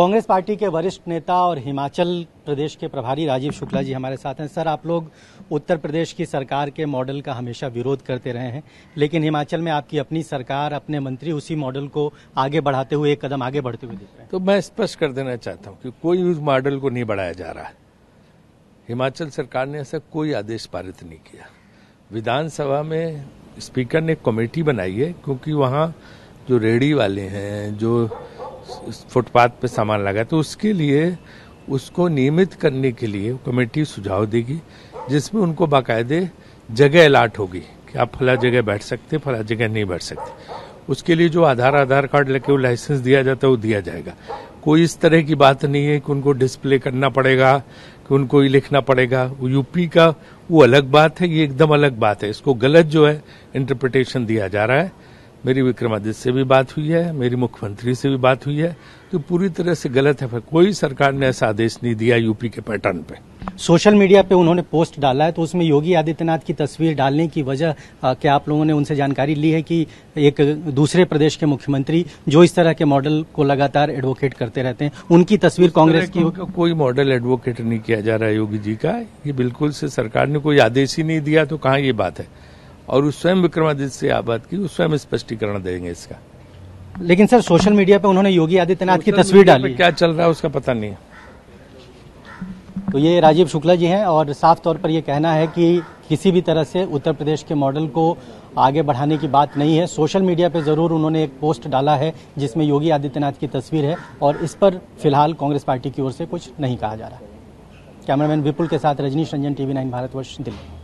Congress party के वरिष्ठ नेता और हिमाचल प्रदेश के प्रभारी राजीव शुक्ला जी हमारे साथ हैं। सर, आप लोग उत्तर प्रदेश की सरकार के मॉडल का हमेशा विरोध करते रहे हैं, लेकिन हिमाचल में आपकी अपनी सरकार, अपने मंत्री उसी मॉडल को आगे बढ़ाते हुए एक कदम आगे बढ़ते हुए दिख रहे हैं। तो मैं स्पष्ट कर देना चाहता हूँ कि कोई उस मॉडल को नहीं बढ़ाया जा रहा हिमाचल सरकार ने ऐसा कोई आदेश पारित नहीं किया। विधानसभा में स्पीकर ने कमेटी बनाई है, क्योंकि वहाँ जो रेडी वाले हैं, जो फुटपाथ पे सामान लगा तो उसके लिए उसको नियमित करने के लिए कमेटी सुझाव देगी, जिसमें उनको बाकायदे जगह अलाट होगी कि आप फला जगह बैठ सकते, फला जगह नहीं बैठ सकते। उसके लिए जो आधार आधार कार्ड लेके वो लाइसेंस दिया जाता है, वो दिया जाएगा। कोई इस तरह की बात नहीं है कि उनको डिस्प्ले करना पड़ेगा, कि उनको ही लिखना पड़ेगा। वो यूपी का वो अलग बात है, ये एकदम अलग बात है। इसको गलत जो है इंटरप्रिटेशन दिया जा रहा है। मेरी विक्रमादित्य से भी बात हुई है मेरी मुख्यमंत्री से भी बात हुई है तो पूरी तरह से गलत है कोई सरकार ने ऐसा आदेश नहीं दिया यूपी के पैटर्न पे। सोशल मीडिया पे उन्होंने पोस्ट डाला है तो उसमें योगी आदित्यनाथ की तस्वीर डालने की वजह क्या आप लोगों ने उनसे जानकारी ली है कि एक दूसरे प्रदेश के मुख्यमंत्री जो इस तरह के मॉडल को लगातार एडवोकेट करते रहते हैं उनकी तस्वीर कांग्रेस की कोई मॉडल एडवोकेट नहीं किया जा रहा है योगी जी का। ये बिल्कुल से सरकार ने कोई आदेश ही नहीं दिया तो कहाँ ये बात है? और उस स्वयं विक्रमादित्य से आबाद की उस स्वयं स्पष्टीकरण देंगे इसका। लेकिन सर सोशल मीडिया पे उन्होंने योगी आदित्यनाथ की तस्वीर डाली। क्या चल रहा है उसका पता नहीं है। तो ये राजीव शुक्ला जी हैं और साफ़ तौर पर यह कहना है कि किसी भी तरह से उत्तर प्रदेश के मॉडल को आगे बढ़ाने की बात नहीं है। सोशल मीडिया पे ज़रूर उन्होंने एक पोस्ट डाला है जिसमें योगी आदित्यनाथ की तस्वीर है और इस पर फ़िलहाल कांग्रेस पार्टी की ओर से कुछ नहीं कहा जा रहा। कैमरामैन विपुल के साथ रजनीश रंजन टीवी नाइन भारतवर्ष दिल्ली।